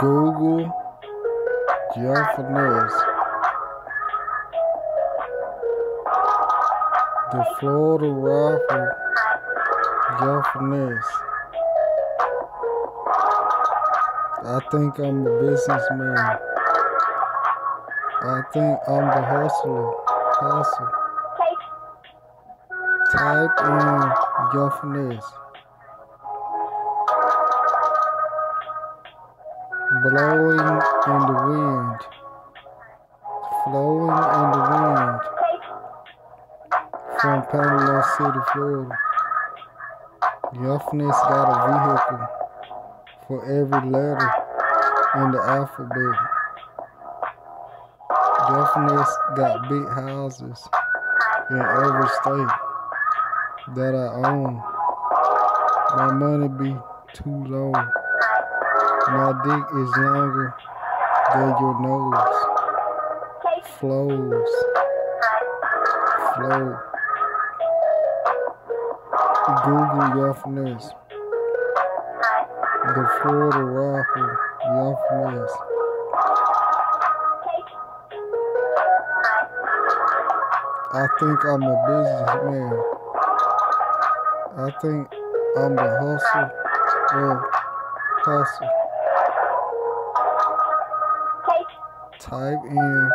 Google Jeff. The Florida rapper Jeff Faness. I think I'm a businessman. I think I'm the hustler. Hustle. Type in Jeff. Blowing in the wind. Flowing in the wind. From Panama City, Florida. Jeff Faness got a vehicle for every letter in the alphabet. Jeff Faness got big houses in every state that I own. My money be too low. My dick is longer than your nose. Flows. Flow. Google Jeff Faness. The Florida Jeff Faness. I think I'm a businessman. I think I'm the hustle of uh, hustle. Type in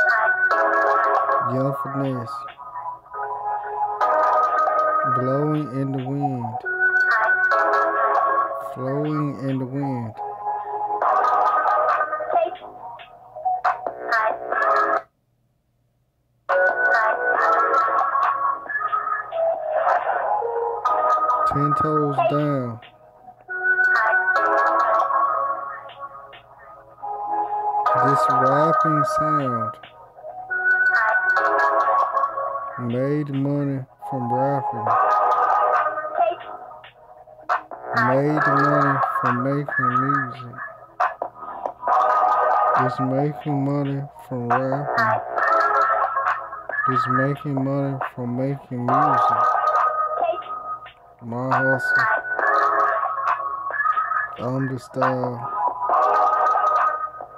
Jeff Faness. Blowing in the wind. Flowing in the wind. Ten toes down. This rapping sound made money from rapping. Made money from making music. It's making money from rapping. It's making money from making music. My hustle. I'm the style.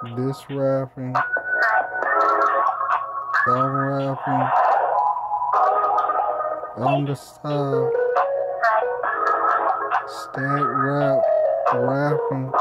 This rapping. I'm rapping. I'm the style. Stack rap. Rapping.